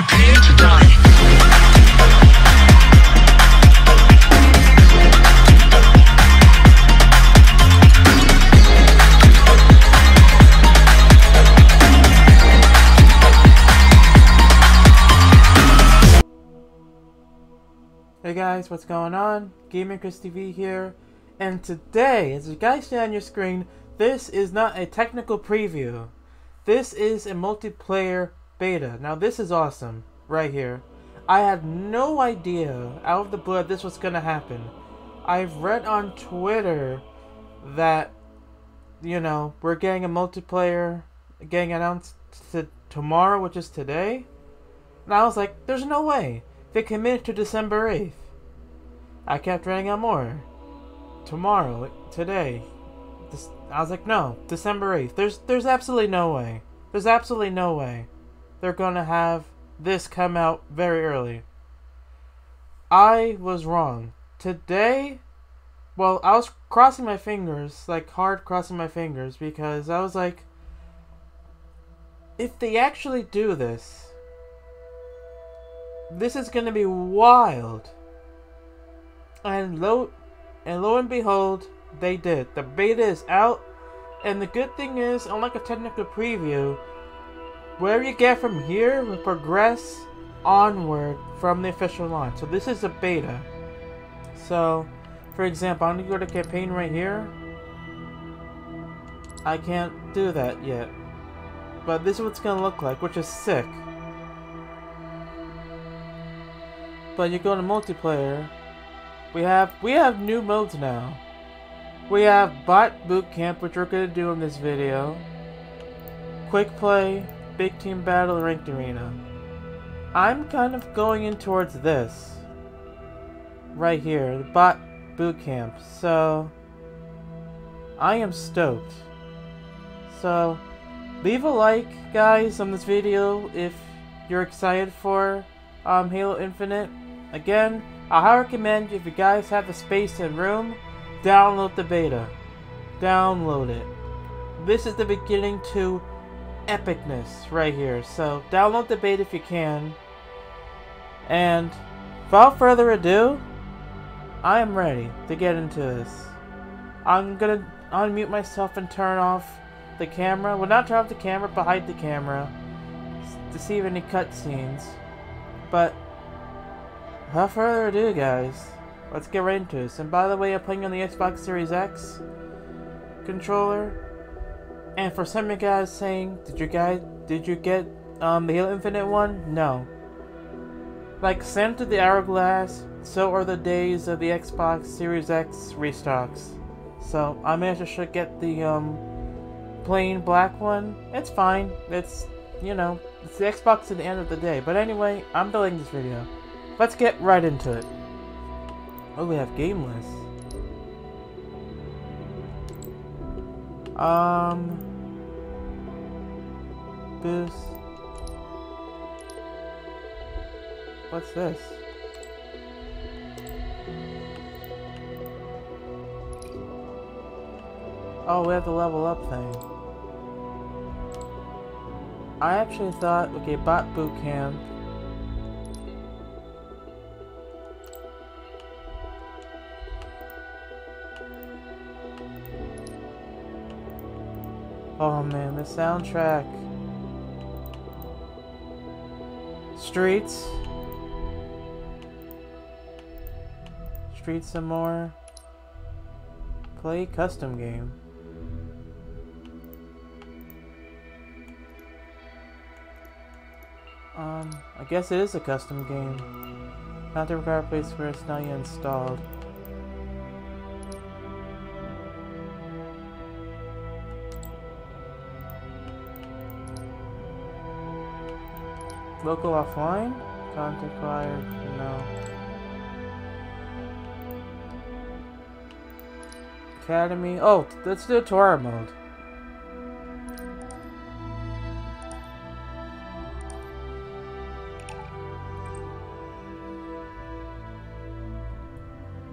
Hey guys, what's going on? Gaming Chris TV here, and today, as you guys see on your screen, this is not a technical preview. This is a multiplayer beta. Now this is awesome, right here. I had no idea out of the blue this was gonna happen. I've read on Twitter that, you know, we're getting a multiplayer getting announced to tomorrow, which is today. And I was like, there's no way. They committed to December 8th. I kept writing out more. Tomorrow, today. I was like, no, December 8th. There's there's absolutely no way. There's absolutely no way they're going to have this come out very early. I was wrong. Today, well, I was crossing my fingers, like hard crossing my fingers because I was like if they actually do this, this is gonna be wild. And lo, and lo and behold, they did. The beta is out, and the good thing is, unlike a technical preview, where you get from here will progress onward from the official launch. So this is a beta. So, for example, I'm gonna go to campaign right here. I can't do that yet. But this is what it's gonna look like, which is sick. But you go to multiplayer, we have we have new modes now. We have bot boot camp, which we're gonna do in this video. Quick play, big team battle, ranked arena. I'm kind of going in towards this. Right here, the bot boot camp. So I am stoked. So leave a like, guys, on this video if you're excited for um, Halo Infinite. Again, I highly recommend if you guys have the space and room, download the beta. Download it. This is the beginning to epicness right here. So download the bait if you can. And without further ado, I am ready to get into this. I'm gonna unmute myself and turn off the camera. Well, not turn off the camera, but hide the camera to see if any cutscenes. But without further ado, guys, let's get right into this. And by the way, I'm playing on the Xbox Series X controller. And for some of you guys saying, did you guys, did you get um, the Halo Infinite one? No. Like Santa the Hourglass, so are the days of the Xbox Series X restocks. So I managed to get the um, plain black one. It's fine. It's you know, it's the Xbox at the end of the day. But anyway, I'm deleting this video. Let's get right into it. Oh, we have game list. Um, this. What's this? Oh, we have the level up thing. I actually thought, okay, bot boot camp. Oh man, the soundtrack. Streets. Streets some more. Play custom game. Um, I guess it is a custom game. Not the required place where it's not yet installed. Local offline? Content acquired? No. Academy? Oh, let's do tour mode.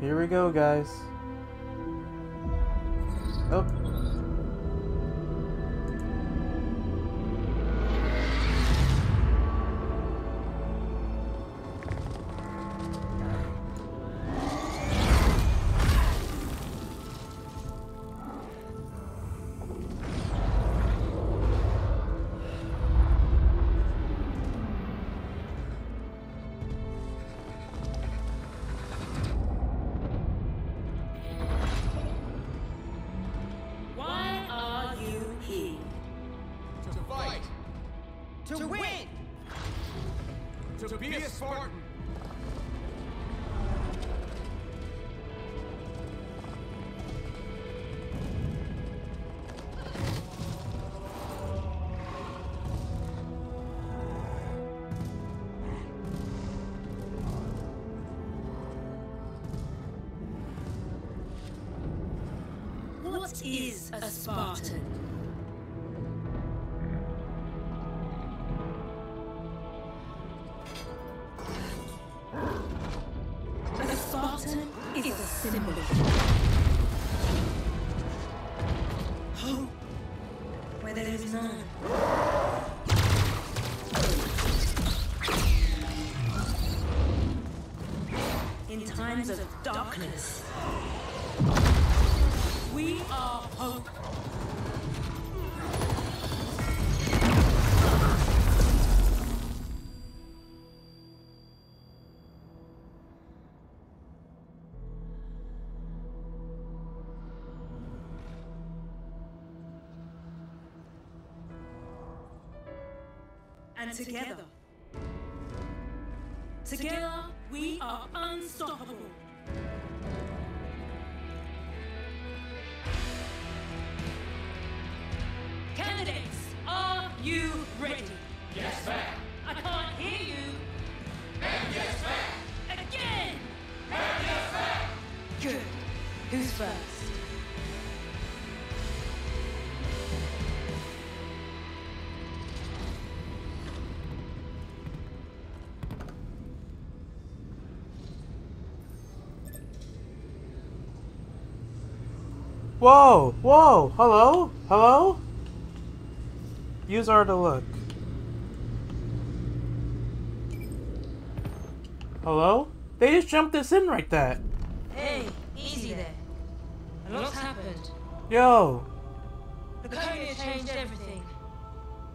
Here we go, guys. Oh. To win. To be a Spartan. What is a Spartan? Is a symbol where there is none. In times of darkness, we are hope. And together, together we are unstoppable. Candidates, are you ready? Yes, ma'am. I can't hear you. Ma'am, yes, ma'am. Again. Ma'am, yes, ma'am. Good. Who's first? Whoa! Whoa! Hello? Hello? Use R to look. Hello? They just jumped us in like that. Hey, easy there. A lot's happened. Yo! The Laconia changed everything.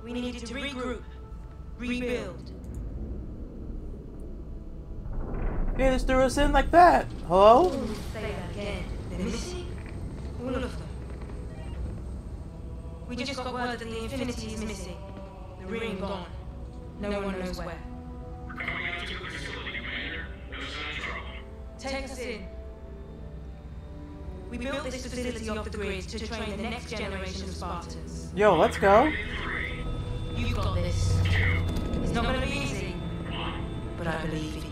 We needed to regroup, rebuild. They just threw us in like that. Hello? Say that again. They're missing? All of them. We just got word that the Infinity is missing. The ring gone. No one knows where. Coming out to the facility, Commander. No sign of trouble. Take us in. We built this facility off the grid to train the next generation of Spartans. Yo, let's go. You've got this. It's not gonna be easy, but I believe in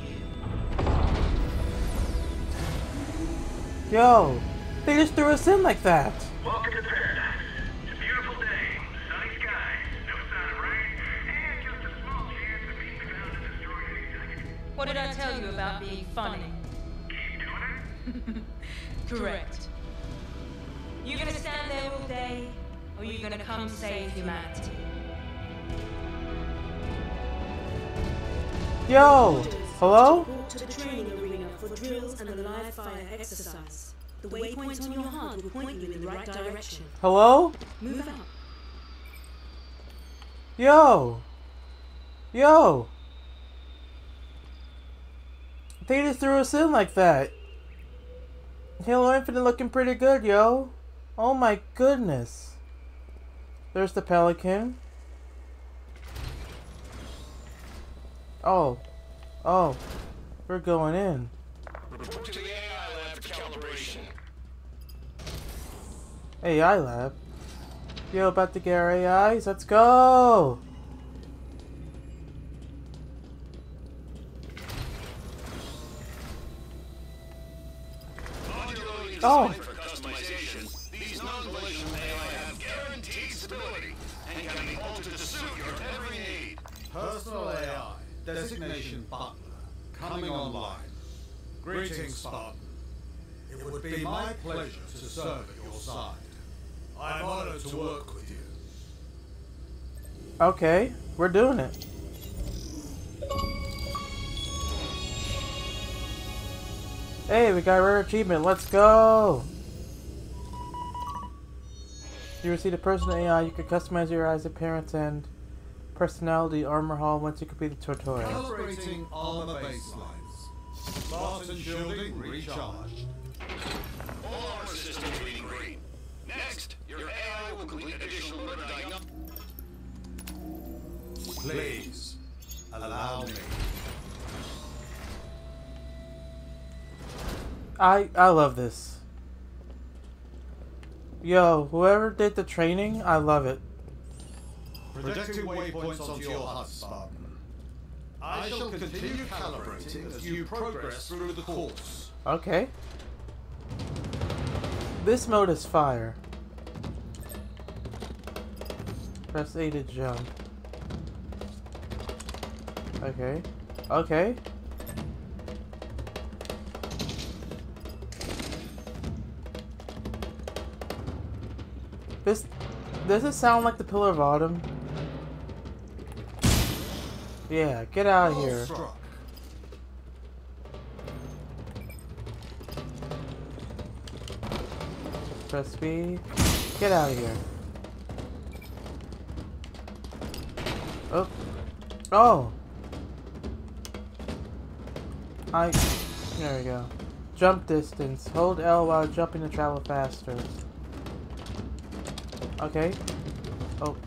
you. Yo! They just threw us in like that. Welcome to paradise. It's a beautiful day, sunny skies, no sign of rain, and just a small chance of being found and destroyed any second. What did I tell you about being funny? Keep doing it. Correct. You gonna stand there all day, or you gonna come save humanity? Yo! Hello? To the training arena for drills and a live fire exercise. The waypoint on your HUD will point you in the right direction. Hello? Move out. Yo! Yo! They just threw us in like that. Halo Infinite looking pretty good, yo. Oh my goodness. There's the Pelican. Oh. Oh. We're going in. Report to the AI lab for calibration. AI lab. Yo, about to get our AIs? Let's go! Oh. for customization, these non-relational AI have guaranteed stability and can be altered to suit your every need. Personal AI, designation Butler, coming online. Greetings, Spartan. It would be my pleasure to serve at your side. I'm honored to work with you. Okay, we're doing it. Hey, we got a rare achievement. Let's go! You receive a personal AI. You can customize your AI's appearance and personality armor hall once you complete the tutorial. Calibrating armor baselines. Spartan shielding recharged. All armor systems reading green. Next, your AI will complete additional motor diagnostics. Please. Allow me. I I love this. Yo, whoever did the training, I love it. Projecting waypoints onto your HUD, Spartan. I shall continue calibrating as you progress through the course. Okay. This mode is fire. Press A to jump. Okay. Okay. This does it sound like the Pillar of Autumn? Yeah, get out of here. Press B. Get out of here. Oh. Oh. I. There we go. Jump distance. Hold L while jumping to travel faster. Okay. Oh.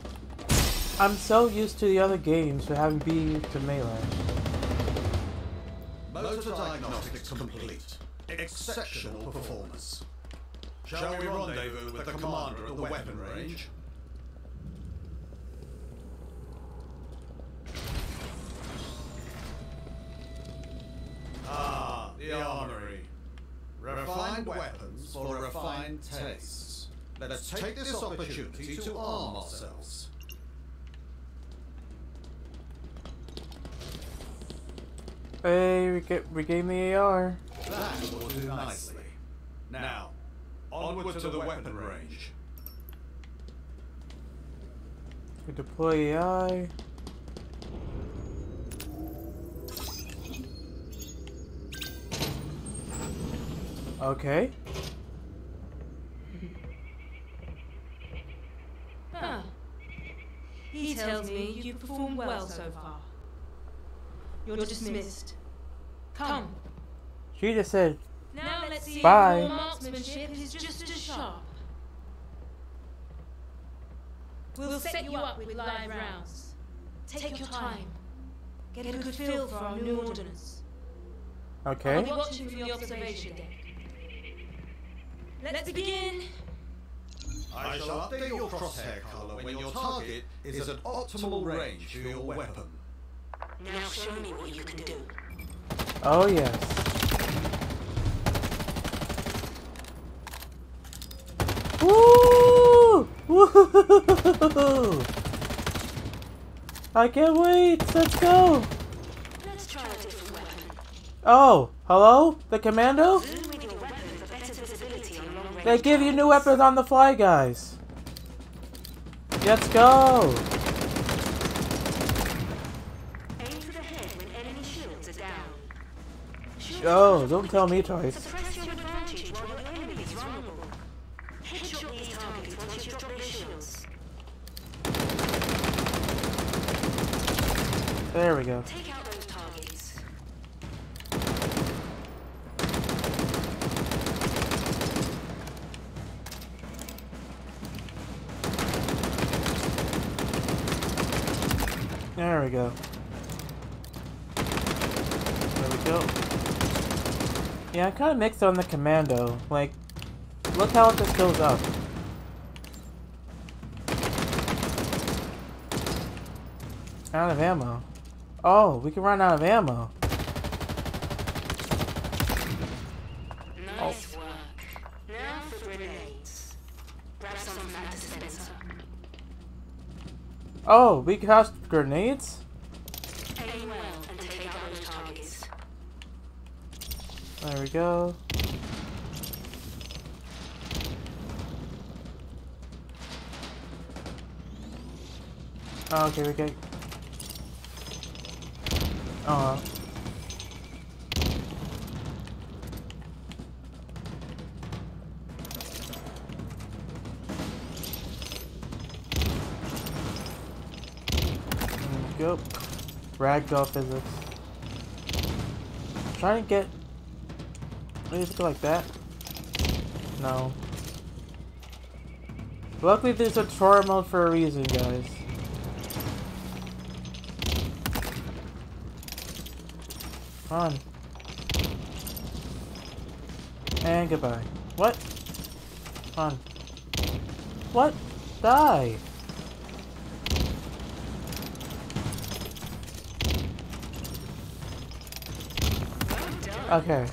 I'm so used to the other games for having B to melee. Motor diagnostics complete. Exceptional performance. Shall we rendezvous with the commander at the weapon range? Ah, the armory. Refined weapons for refined tastes. Let's take this opportunity to arm ourselves. Hey, we get regain the AR. That will do nicely. Now, onward to the weapon range. We deploy AI. Okay. Huh. He tells me you performed well so far. You're dismissed. Come. She just said, Now let's see Bye. if your marksmanship is just as sharp. We'll set you up with live rounds. Take your time. Get a good feel for our new ordnance. I'll okay. be watching from the observation deck. Let's begin. I shall update your crosshair color when your target is at optimal range for your weapon. Now show me what you can do. Oh, yes. Woo! Woo! I can't wait. Let's go. Let's try a different weapon. Oh, hello? The commando? Zoom with your weapon for better visibility on long range. They give you new weapons on the fly, guys. Let's go. Aim for the head when enemy shields are down. Shields Oh, don't tell me twice. Suppress your advantage while your enemy is vulnerable. Headshot these targets once you've dropped their shields. There we go. Take out those targets. There we go. There we go. Yeah, I'm kind of mixed on the commando. Like, look how it just goes up. Out of ammo. Oh, we can run out of ammo. Nice work. Now for grenades. Grab some from that dispenser. Oh, we cast grenades? Well and take out those targets. There we go. Oh, okay, we get. Oh. Go. Ragdoll physics. Trying to get Maybe something like that? No. Luckily there's a tutorial mode for a reason, guys. On. And goodbye. What? On. What? Die! Okay.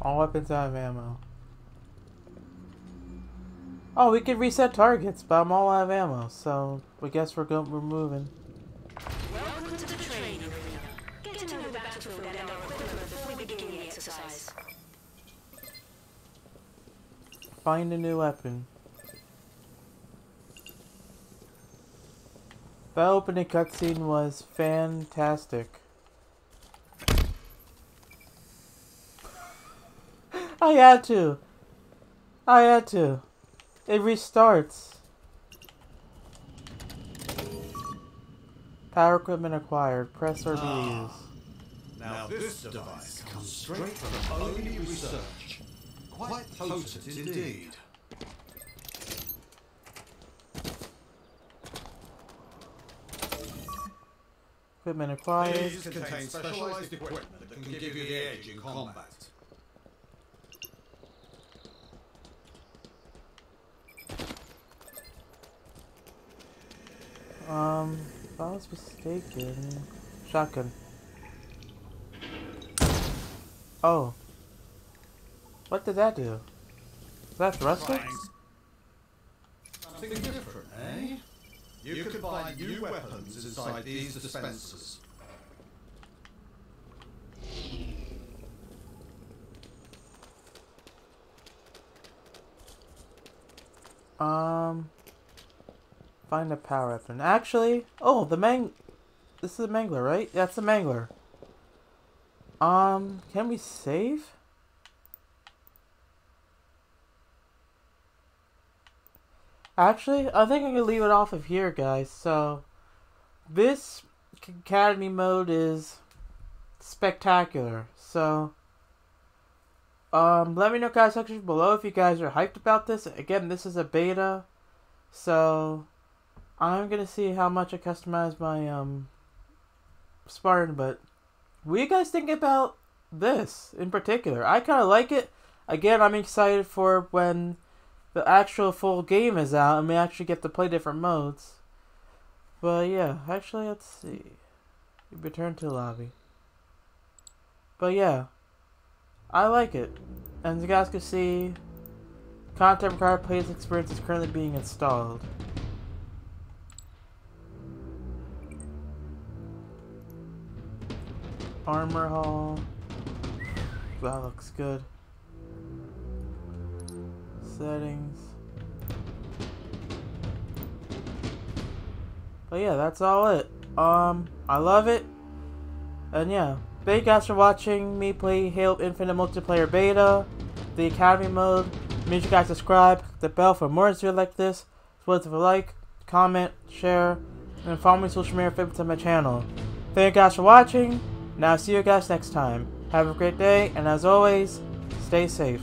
All weapons of ammo. Oh, we can reset targets, but I'm all out of ammo, so I guess we're going. We're moving. Welcome to the training arena. Get to know the battlefield and our equipment before we begin the exercise. Find a new weapon. The opening cutscene was fantastic. I had to. I had to. It restarts. Power equipment acquired. Press or Ah. use. Now this device comes straight from ONI research. Quite potent indeed. Equipment acquired. These contain specialized equipment that can give you the edge in combat. Um, if I was mistaken, shotgun. Oh. What did that do? Is that thrusting? Something different, You can buy new weapons inside these dispensers. Um, find a power weapon. Actually, oh, the mang. This is a mangler, right? That's the mangler. Um, can we save? Actually, I think I'm gonna leave it off of here, guys. So, this academy mode is spectacular. So, um, let me know guys section below if you guys are hyped about this. Again, this is a beta, so I'm gonna see how much I customize my um Spartan. But what do you guys think about this in particular? I kind of like it. Again, I'm excited for when the actual full game is out and we actually get to play different modes. But yeah, actually, let's see. Return to lobby. But yeah, I like it. And as you guys can see, content required players experience is currently being installed. Armor hall. That looks good. Settings. But yeah, that's all it. Um, I love it. And yeah, thank you guys for watching me play Halo Infinite Multiplayer Beta, the Academy mode. Make sure you guys subscribe, the bell for more videos like this. As well as like, comment, share, and follow me on social media favorites on my channel. Thank you guys for watching, and I'll see you guys next time. Have a great day, and as always, stay safe.